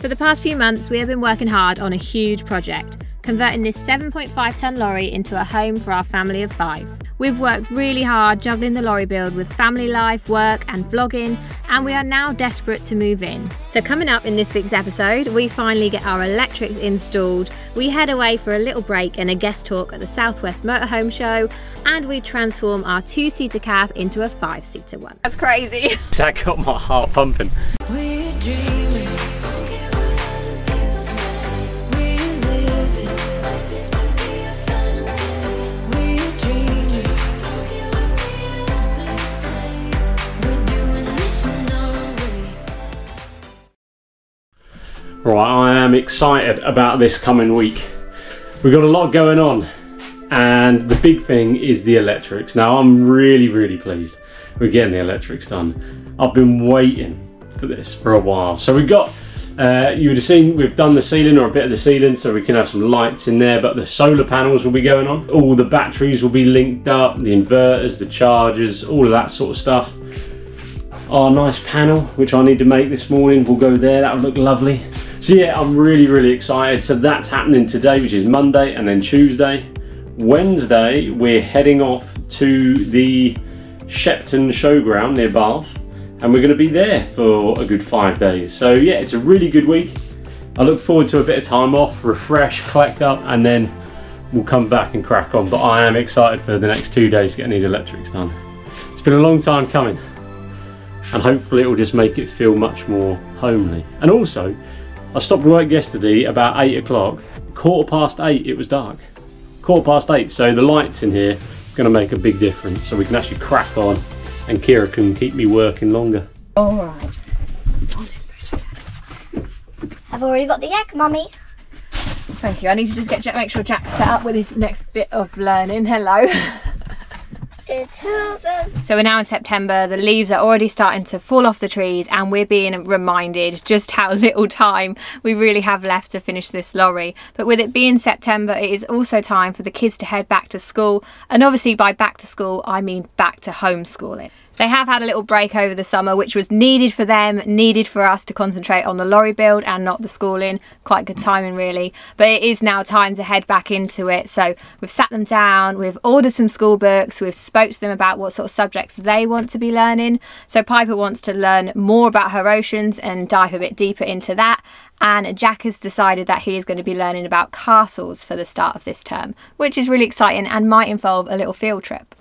For the past few months, we have been working hard on a huge project, converting this 7.5 tonne lorry into a home for our family of five. We've worked really hard juggling the lorry build with family life, work, and vlogging, and we are now desperate to move in. So, coming up in this week's episode, we finally get our electrics installed, we head away for a little break and a guest talk at the Southwest Motorhome Show, and we transform our two seater cab into a five seater one. That's crazy. That got my heart pumping. Right, I am excited about this coming week. We've got a lot going on and the big thing is the electrics. Now I'm really, really pleased we're getting the electrics done. I've been waiting for this for a while. So we've got, uh, you would have seen we've done the ceiling or a bit of the ceiling so we can have some lights in there, but the solar panels will be going on. All the batteries will be linked up, the inverters, the chargers, all of that sort of stuff. Our nice panel, which I need to make this morning, will go there. That'll look lovely. So yeah, I'm really, really excited. So that's happening today, which is Monday and then Tuesday. Wednesday, we're heading off to the Shepton Showground near Bath and we're going to be there for a good five days. So yeah, it's a really good week. I look forward to a bit of time off, refresh, collect up and then we'll come back and crack on. But I am excited for the next two days getting these electrics done. It's been a long time coming and hopefully it will just make it feel much more homely. And also, I stopped work yesterday about 8 o'clock. Quarter past 8 it was dark. Quarter past 8 so the lights in here are going to make a big difference so we can actually crack on and Keira can keep me working longer. Alright. I've already got the egg, Mummy. Thank you. I need to just get Jack, make sure Jack's set up with his next bit of learning. Hello. So we're now in September, the leaves are already starting to fall off the trees, and we're being reminded just how little time we really have left to finish this lorry. But with it being September, it is also time for the kids to head back to school, and obviously, by back to school, I mean back to homeschooling. They have had a little break over the summer, which was needed for them, needed for us to concentrate on the lorry build and not the schooling. Quite good timing, really. But it is now time to head back into it. So we've sat them down, we've ordered some school books, we've spoke to them about what sort of subjects they want to be learning. So Piper wants to learn more about her oceans and dive a bit deeper into that and Jack has decided that he is going to be learning about castles for the start of this term, which is really exciting and might involve a little field trip.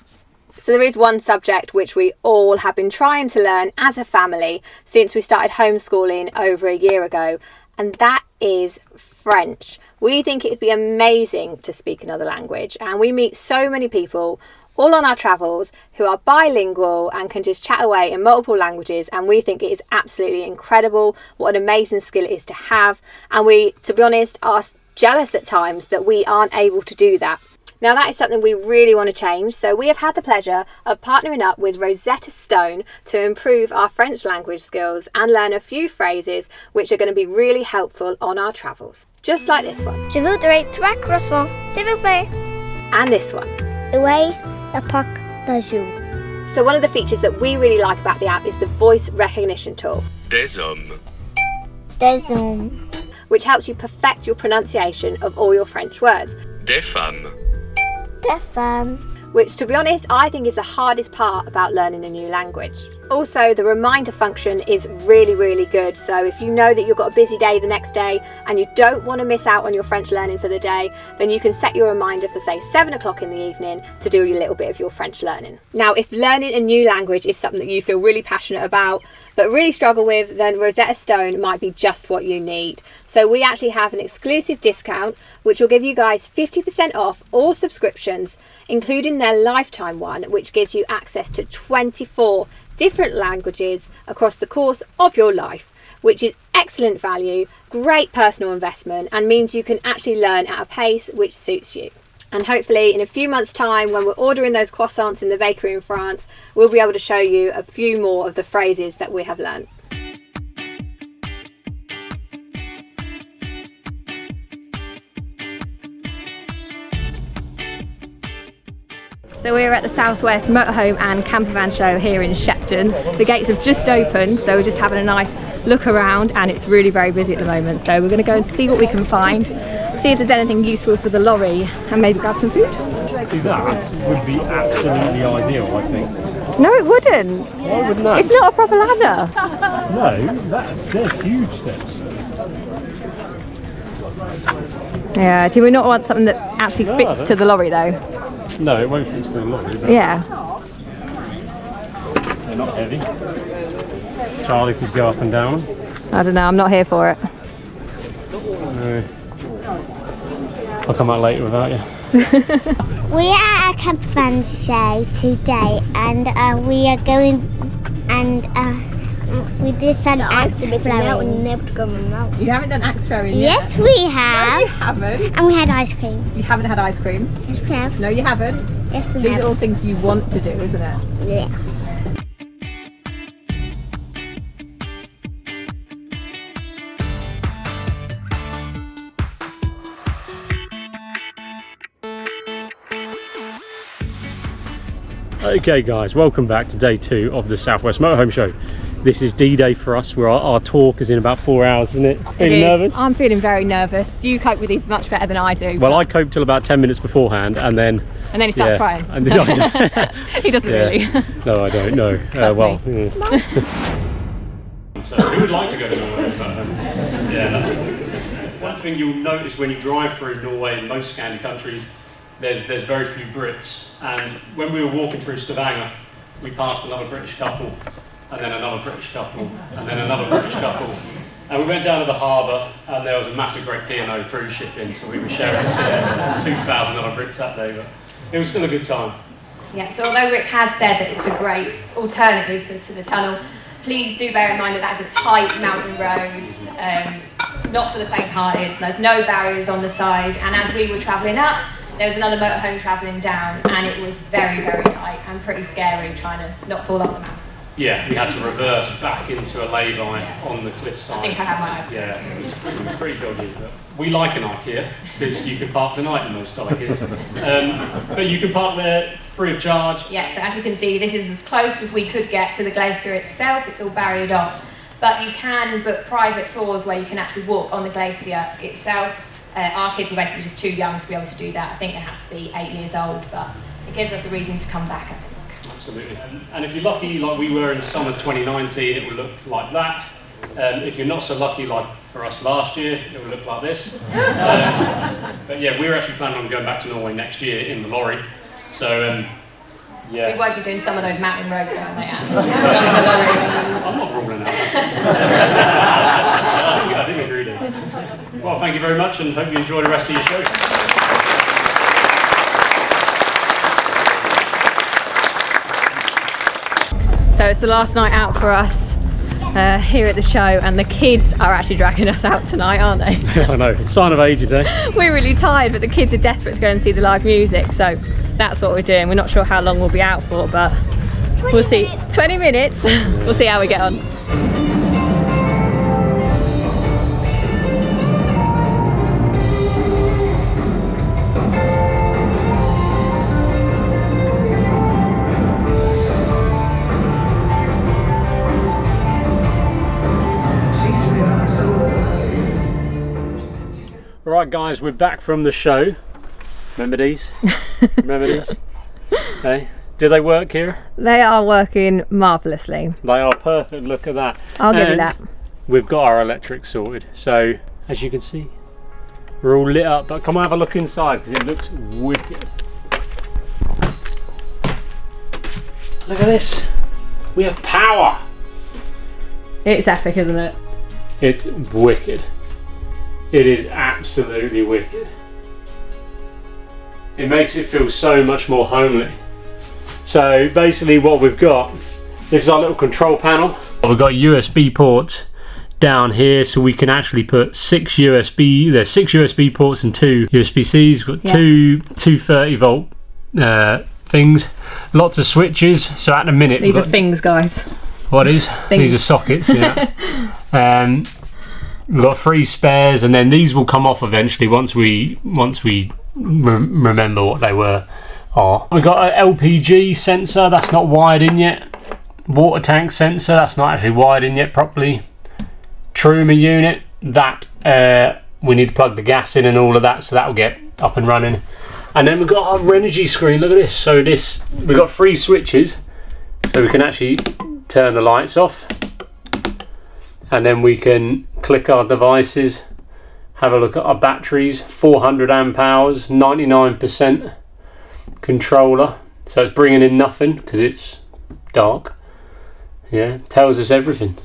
So there is one subject which we all have been trying to learn as a family since we started homeschooling over a year ago, and that is French. We think it'd be amazing to speak another language, and we meet so many people all on our travels who are bilingual and can just chat away in multiple languages and we think it is absolutely incredible what an amazing skill it is to have and we to be honest are jealous at times that we aren't able to do that now that is something we really want to change, so we have had the pleasure of partnering up with Rosetta Stone to improve our French language skills and learn a few phrases which are going to be really helpful on our travels. Just like this one. Je voudrais trois croissants, s'il vous plaît. And this one. Où est le parc d'Ajou? So one of the features that we really like about the app is the voice recognition tool. Des hommes. Des hommes. Which helps you perfect your pronunciation of all your French words. Des femmes. Femmes. which to be honest I think is the hardest part about learning a new language. Also the reminder function is really really good so if you know that you've got a busy day the next day and you don't want to miss out on your French learning for the day then you can set your reminder for say 7 o'clock in the evening to do a little bit of your French learning. Now if learning a new language is something that you feel really passionate about but really struggle with then Rosetta Stone might be just what you need. So we actually have an exclusive discount which will give you guys 50% off all subscriptions including their lifetime one, which gives you access to 24 different languages across the course of your life, which is excellent value, great personal investment, and means you can actually learn at a pace which suits you. And hopefully, in a few months' time, when we're ordering those croissants in the bakery in France, we'll be able to show you a few more of the phrases that we have learnt. So we're at the Southwest Motorhome and Campervan Show here in Shepton. The gates have just opened, so we're just having a nice look around and it's really very busy at the moment. So we're going to go and see what we can find, see if there's anything useful for the lorry and maybe grab some food. See, that would be absolutely ideal, I think. No, it wouldn't. Why wouldn't that? It's not a proper ladder. No, that's, they're huge steps. Yeah, do we not want something that actually No, fits to the lorry though? No, it won't fix the lorry, but Yeah. they're not heavy. Charlie could go up and down. I don't know, I'm not here for it. No. I'll come out later without you. We are at a camper show today, and uh, we are going, and uh, we did some axe throwing. You haven't done axe throwing Yes, we have, No, We haven't. and we had ice cream. You haven't had ice cream. Yes, we have. No, you haven't. Yes, we These are all things you want to do, isn't it? Yeah. Okay guys, welcome back to day two of the Southwest Motorhome Show. This is D-Day for us, where our, our talk is in about four hours, isn't it? Feeling It is. nervous? I'm feeling very nervous. You cope with these much better than I do. Well, but- I cope till about 10 minutes beforehand and then... and then he starts yeah, crying. And then I- he doesn't Yeah. really. no, I don't, no. Uh, well... yeah. so, who would like to go to Norway? But, um, yeah, that's One thing you'll notice when you drive through Norway and most Scandi countries, there's, there's very few Brits. And when we were walking through Stavanger, we passed another British couple, and then another British couple, and then another British couple. And we went down to the harbour, and there was a massive great P&O cruise ship in, so we were sharing with 2,000 other Brits that day, but it was still a good time. Yeah, so although Rick has said that it's a great alternative to, to the tunnel, please do bear in mind that that's a tight mountain road, um, not for the faint-hearted. There's no barriers on the side, and as we were travelling up, there was another motorhome travelling down, and it was very, very tight and pretty scary trying to not fall off the mountain. Yeah, we had to reverse back into a lay-by on the cliffside. I think I have my eyes Yeah, it was pretty, pretty dodgy. But we like an IKEA because you can park the night in most IKEAs. Um, but you can park there free of charge. Yeah, so as you can see, this is as close as we could get to the glacier itself. It's all barriered off. But you can book private tours where you can actually walk on the glacier itself. Uh, our kids were basically just too young to be able to do that. I think they had to be eight years old, but it gives us a reason to come back, I think. Absolutely. And, and if you're lucky, like we were in summer 2019, it will look like that. Um, if you're not so lucky, like for us last year, it will look like this. Um, but yeah, we're actually planning on going back to Norway next year in the lorry. So um, yeah. We won't be doing some of those mountain roads though, may Anne? I'm not ruling out. I, think, I think agree there. Well, thank you very much and hope you enjoy the rest of your show. So it's the last night out for us uh, here at the show, and the kids are actually dragging us out tonight, aren't they? I know, sign of ages, eh? we're really tired, but the kids are desperate to go and see the live music, so that's what we're doing. We're not sure how long we'll be out for, but we'll see. 20 minutes. we'll see how we get on. Right, guys, we're back from the show. Remember these? Remember these? Hey, do they work here? They are working marvellously. They are perfect. Look at that. I'll give you that. We've got our electric sorted. So, as you can see, we're all lit up. But come and have a look inside because it looks wicked. Look at this. We have power. It's epic, isn't it? It's wicked. It is absolutely wicked. It makes it feel so much more homely. So basically what we've got, this is our little control panel. We've got USB ports down here so we can actually put six USB, there's six USB ports and two USB-Cs, we've got Yeah. two 230 volt uh, things, lots of switches. So at the minute These are things, guys. what is? Things. These are sockets, yeah. um, got three spares, and then these will come off eventually once we once we rem- remember what they were. Are we've got an LPG sensor that's not wired in yet. Water tank sensor that's not actually wired in yet properly. Truma unit that uh, we need to plug the gas in and all of that, so that will get up and running. And then we've got our Renogy screen. Look at this. So this we've got three switches, so we can actually turn the lights off, and then we can click our devices, have a look at our batteries. 400 amp hours, 99% controller. So it's bringing in nothing because it's dark. Yeah, tells us everything.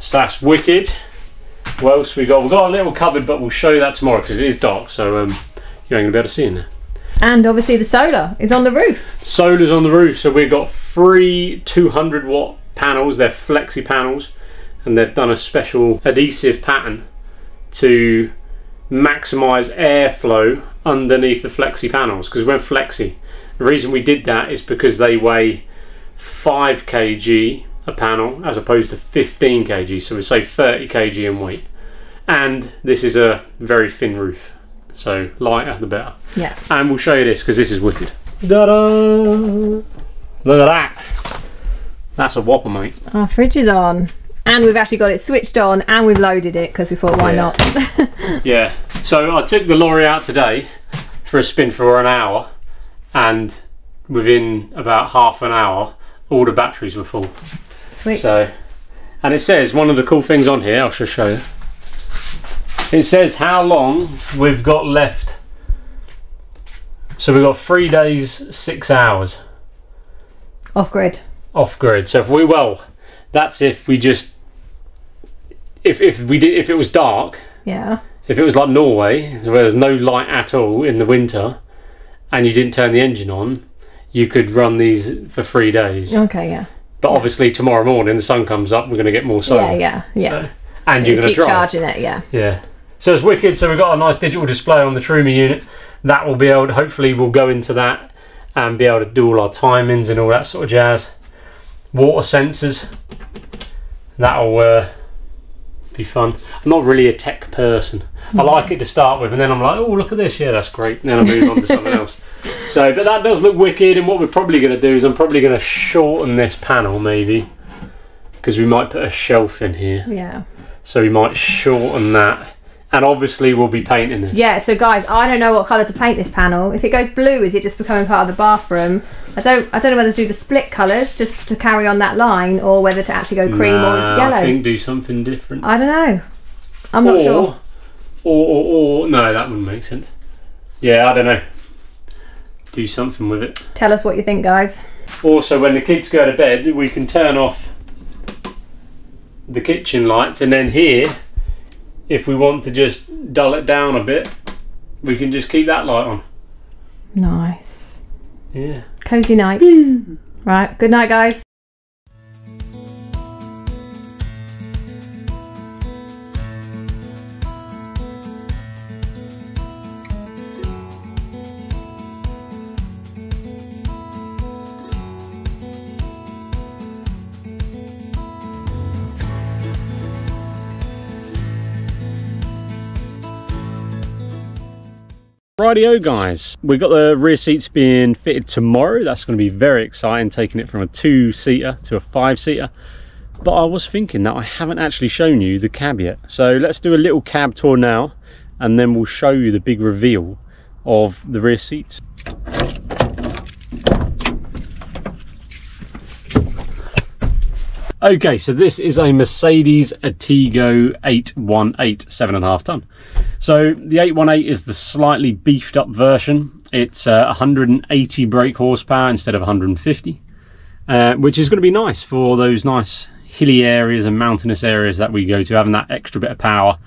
So that's wicked. What else we got? We've got a little cupboard, but we'll show you that tomorrow because it is dark, so um, you ain't gonna be able to see in there. And obviously the solar is on the roof. Solar's on the roof, so we've got three 200 watt panels. They're flexi panels, and they've done a special adhesive pattern to maximize airflow underneath the flexi panels because we're flexi. The reason we did that is because they weigh 5 kg a panel as opposed to 15 kg, so we say 30 kg in weight. And this is a very thin roof, so lighter the better. Yeah. And we'll show you this because this is wicked. Da-da! Look at that. That's a whopper, mate. Our fridge is on. And we've actually got it switched on and we've loaded it because we thought why Yeah. not? Yeah. So I took the lorry out today for a spin for an hour, and within about half an hour, all the batteries were full. Sweet. So, and it says one of the cool things on here. I'll just show you. It says how long we've got left. So we've got three days, six hours Off grid. off grid. So if we well, that's if we just if if we did if it was dark Yeah. if it was like Norway, where there's no light at all in the winter, and you didn't turn the engine on, you could run these for three days. Okay, yeah. But obviously, tomorrow morning the sun comes up, we're going to get more solar. Yeah, yeah, yeah. So- and you're going to keep drive. charging it, yeah. Yeah. So it's wicked. So we've got a nice digital display on the Truma unit. That will be able to, hopefully, we'll go into that and be able to do all our timings and all that sort of jazz. Water sensors. That'll uh, be fun. I'm not really a tech person. I like it to start with, and then I'm like, oh, look at this. Yeah, that's great. And then I move on to something else. So, but that does look wicked. And what we're probably going to do is I'm probably going to shorten this panel, maybe. Because we might put a shelf in here. Yeah. So we might shorten that. And obviously we'll be painting this. Yeah, so guys, I don't know what colour to paint this panel. If it goes blue, is it just becoming part of the bathroom? I don't I don't know whether to do the split colours just to carry on that line or whether to actually go cream Nah, or yellow. I think do something different. I don't know. I'm not sure. Or, or, or, no, that wouldn't make sense. Yeah, I don't know. Do something with it. Tell us what you think, guys. Also, when the kids go to bed, we can turn off the kitchen lights, and then here, if we want to just dull it down a bit, we can just keep that light on. Nice. Yeah. Cozy night. right, good night, guys. Rightio guys, we've got the rear seats being fitted tomorrow. That's going to be very exciting, taking it from a two-seater to a five-seater. But I was thinking that I haven't actually shown you the cab yet. So let's do a little cab tour now, and then we'll show you the big reveal of the rear seats. Okay, so this is a Mercedes Atego 818, 7.5 tonne. So the 818 is the slightly beefed up version. It's uh, 180 brake horsepower instead of 150, uh, which is going to be nice for those nice hilly areas and mountainous areas that we go to. Having that extra bit of power,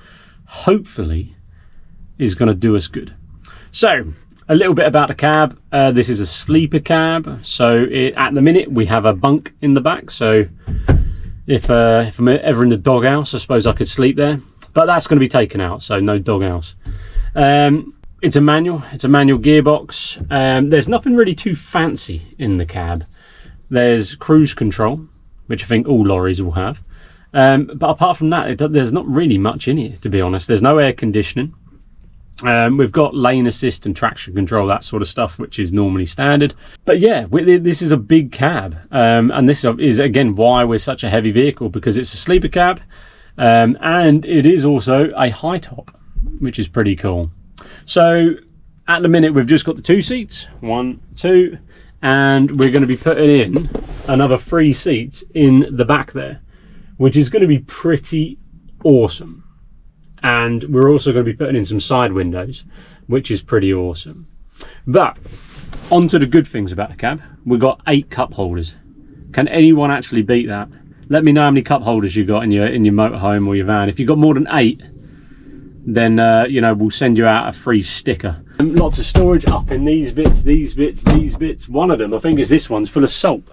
hopefully, is going to do us good. So, a little bit about the cab. Uh, this is a sleeper cab. So, it, at the minute, we have a bunk in the back. So, if uh, if I'm ever in the doghouse, I suppose I could sleep there. But that's going to be taken out, so no doghouse. Um, it's a manual. It's a manual gearbox. Um, there's nothing really too fancy in the cab. There's cruise control, which I think all lorries will have. Um, but apart from that, it, there's not really much in here, to be honest. There's no air conditioning. Um, we've got lane assist and traction control, that sort of stuff, which is normally standard. But yeah, we, this is a big cab, um, and this is again why we're such a heavy vehicle because it's a sleeper cab. Um, and it is also a high top, which is pretty cool. So at the minute we've just got the two seats, one, two, and we're going to be putting in another three seats in the back there, which is going to be pretty awesome. And we're also going to be putting in some side windows, which is pretty awesome. But on to the good things about the cab. We've got eight cup holders. Can anyone actually beat that? Let me know how many cup holders you've got in your in your motorhome or your van. If you've got more than eight, then uh, you know we'll send you out a free sticker. Lots of storage up in these bits, these bits, these bits. One of them, I think, is this one's full of salt.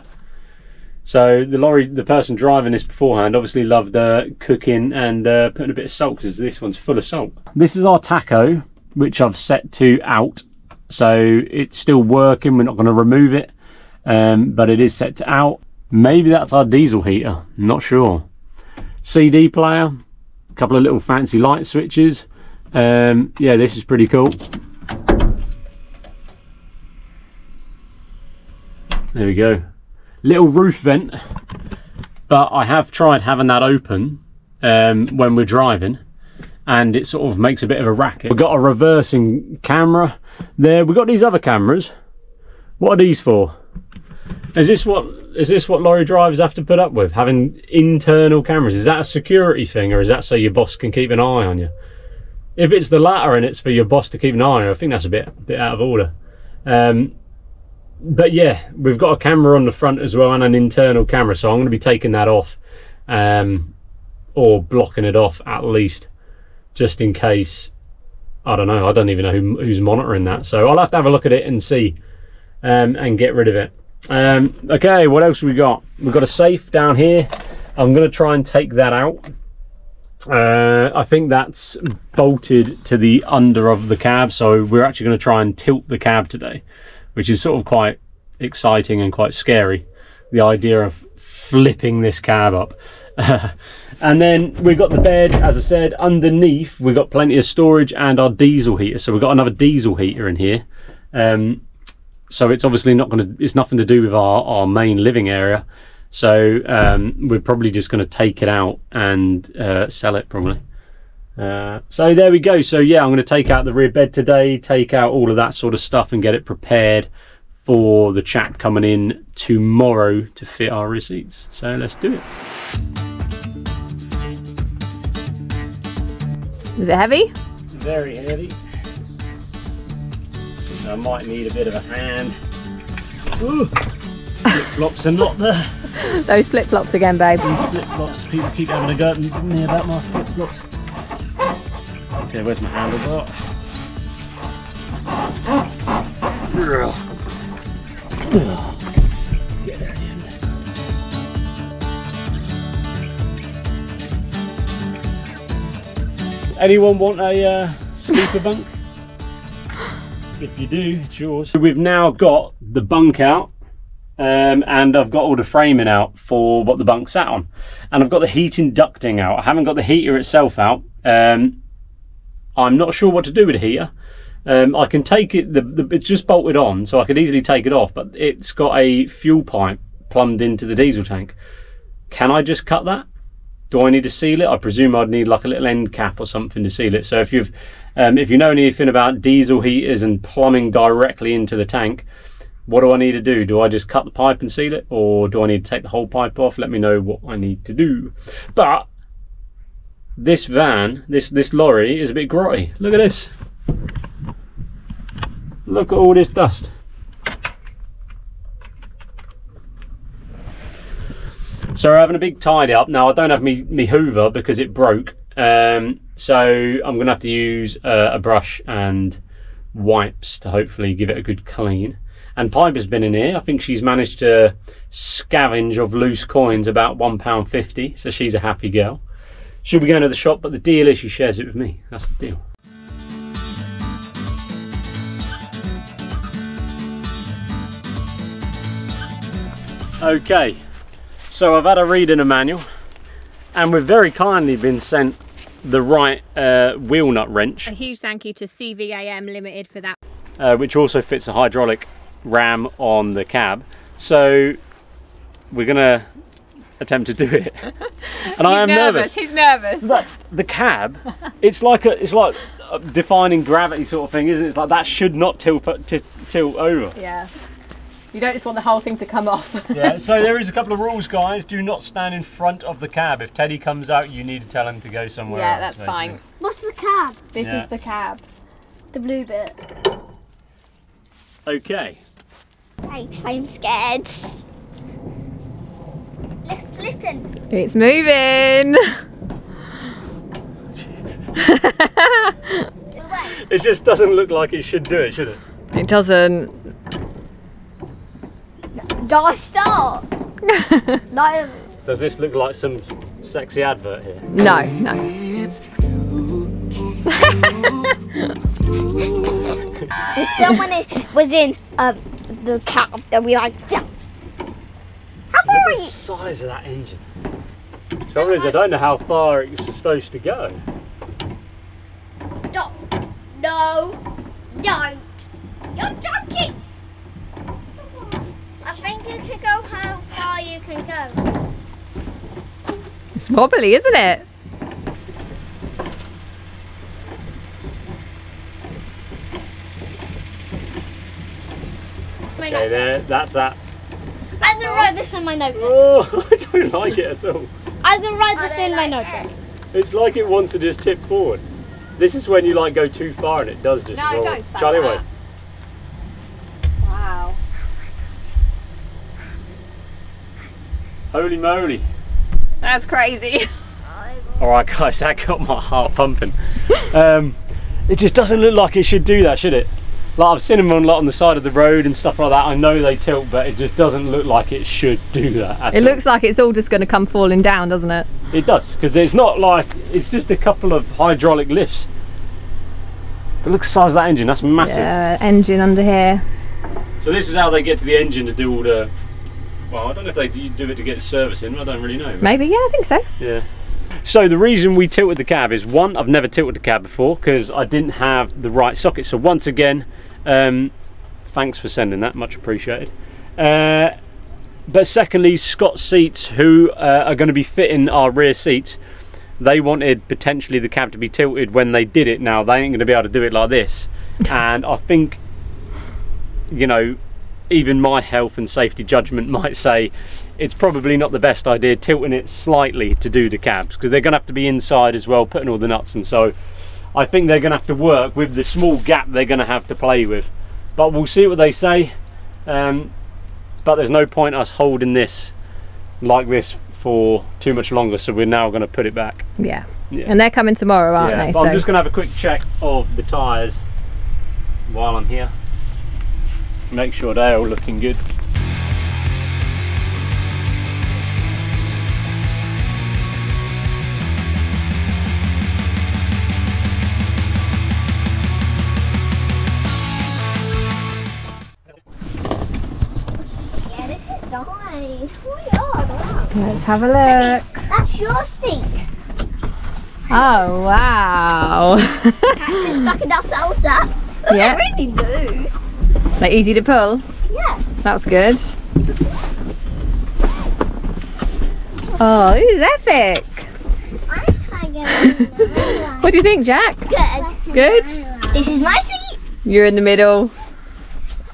So the lorry, the person driving this beforehand, obviously loved uh, cooking and uh, putting a bit of salt because this one's full of salt. This is our tacho, which I've set to out, so it's still working. We're not going to remove it, um, but it is set to out. Maybe that's our diesel heater. Not sure. CD player, a couple of little fancy light switches. Um, yeah, this is pretty cool. There we go. Little roof vent, but I have tried having that open um, when we're driving and it sort of makes a bit of a racket. We've got a reversing camera there. We've got these other cameras. What are these for? Is this what is this what lorry drivers have to put up with? Having internal cameras? Is that a security thing or is that so your boss can keep an eye on you? If it's the latter and it's for your boss to keep an eye on you, I think that's a bit a bit out of order. Um, but yeah, we've got a camera on the front as well and an internal camera, so I'm going to be taking that off um, or blocking it off at least, just in case. I don't know. I don't even know who, who's monitoring that, so I'll have to have a look at it and see um, and get rid of it. Um, okay, what else we got? We've got a safe down here. I'm going to try and take that out. Uh, I think that's bolted to the under of the cab, so we're actually going to try and tilt the cab today which is sort of quite exciting and quite scary. The idea of flipping this cab up. and then we've got the bed, as I said, underneath we've got plenty of storage and our diesel heater. So we've got another diesel heater in here. Um, so it's obviously not going to, it's nothing to do with our, our main living area. So um, we're probably just going to take it out and uh, sell it probably. Uh, so there we go. So yeah, I'm going to take out the rear bed today, take out all of that sort of stuff and get it prepared for the chap coming in tomorrow to fit our receipts. So let's do it. Is it heavy? Very heavy. I might need a bit of a hand. Ooh. Flip flops are not there. Those flip flops again, babe. Flip flops. People keep having a go at me about my flip flops. Okay, where's my handlebar? Get there again. Anyone want a uh, sleeper bunk? If you do, it's yours. We've now got the bunk out um, and I've got all the framing out for what the bunk sat on. And I've got the heating ducting out. I haven't got the heater itself out. Um, I'm not sure what to do with here. Um, I can take it, the, the, it's just bolted on, so I could easily take it off, but it's got a fuel pipe plumbed into the diesel tank. Can I just cut that? Do I need to seal it? I presume I'd need like a little end cap or something to seal it. So if you've, um, if you know anything about diesel heaters and plumbing directly into the tank, what do I need to do? Do I just cut the pipe and seal it, or do I need to take the whole pipe off? Let me know what I need to do. But this van, this this lorry is a bit grotty. Look at this. Look at all this dust. So we're having a big tidy up. Now I don't have me, me hoover because it broke. Um, so I'm to have to use uh, a brush and wipes to hopefully give it a good clean. And Piper's been in here. I think she's managed to scavenge of loose coins about £1.50. So she's a happy girl. She'll go into the shop, but the deal is she shares it with me. That's the deal. Okay, so I've had a read in a manual and we've very kindly been sent the right uh, wheel nut wrench. A huge thank you to CVAM Limited for that. Uh, which also fits a hydraulic ram on the cab. So we're gonna attempt to do it, and I am nervous. He's nervous. But the cab, it's like a, it's like a defining gravity sort of thing, isn't it? It's like that should not tilt t- tilt over. Yeah. You don't just want the whole thing to come off. Yeah. So there is a couple of rules, guys. Do not stand in front of the cab. If Teddy comes out, you need to tell him to go somewhere. yeah, else, that's fine. What's the cab? This Yeah. is the cab. The blue bit. Okay. Hey, I'm scared. Let's listen. It's moving. It just doesn't look like it should do it, should it? it doesn't. Die stop. no. Does this look like some sexy advert here? No, no. If someone was in um, the cab, they'll be like, yeah. How far Look at the size of that engine. The trouble is, I don't know how far it's supposed to go. Stop. No. Don't. You're joking. I think you can go how far you can go. It's wobbly, isn't it? Okay, there, that's that. I'm gonna write this in my notebook. Oh, I don't like it at all. I'm gonna write this in my notebook. It's like it wants to just tip forward. This is when you like go too far and it does just No, roll. don't say Charlie, that. wait. Wow. Holy moly. That's crazy. All right, guys, that got my heart pumping. Um, it just doesn't look like it should do that, should it? Like I've seen them on lot on the side of the road and stuff like that. I know they tilt, but it just doesn't look like it should do that. At It all. looks like it's all just going to come falling down, doesn't it? It does, because it's not like it's just a couple of hydraulic lifts. But look at the size of that engine. That's massive. Yeah, engine under here. So this is how they get to the engine to do all the. Well, I don't know if they do it to get in. I don't really know. Maybe, yeah, I think so. Yeah. So the reason we tilted the cab is one, I've never tilted the cab before because I didn't have the right socket. So once again, um, thanks for sending that, much appreciated. Uh, but secondly, Scott Seats, who uh, are going to be fitting our rear seats, they wanted potentially the cab to be tilted when they did it. Now they ain't going to be able to do it like this, and I think, you know, even my health and safety judgment might say it's probably not the best idea tilting it slightly to do the cabs because they're going to have to be inside as well, putting all the nuts and so. I think they're going to have to work with the small gap they're going to have to play with, but we'll see what they say. Um, but there's no point us holding this like this for too much longer, so we're now going to put it back. Yeah. Yeah. And they're coming tomorrow, aren't yeah, they? but I'm just going to have a quick check of the tyres while I'm here. Make sure they're all looking good. This is nice. Wow. Let's have a look. That's your seat. Oh, wow. Cactus back in our salsa. Oh, Yeah. They're really loose. like easy to pull. Yeah. That's good. Oh, this is epic. I can't get What do you think, Jack? Good. Good? This is my seat. You're in the middle.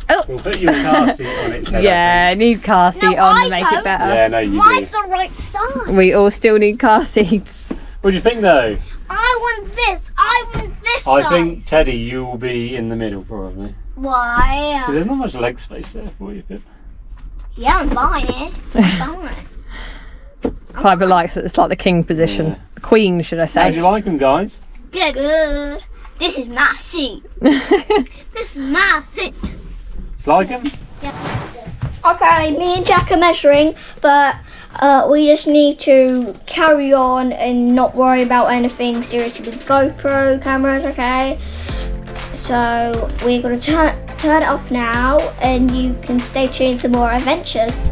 Oh. We'll put your car seat on it. Ted, I Yeah, need car seat No, on I to make don't. it better. Yeah, no, you Mine's do. the right side. We all still need car seats. What do you think though? I want this. I want this I side. think Teddy, you will be in the middle probably. Why? Because there's not much leg space there for you. Pip. Yeah, I'm buying it. I'm buying it. Piper likes it. It's like the king position. Yeah. The queen, should I say. How do you like them, guys? Good. Good. This is my seat. This is my seat. Like them? Okay, me and Jack are measuring, but uh, we just need to carry on and not worry about anything seriously with GoPro cameras, okay? So we're gonna turn turn it off now, and you can stay tuned for more adventures.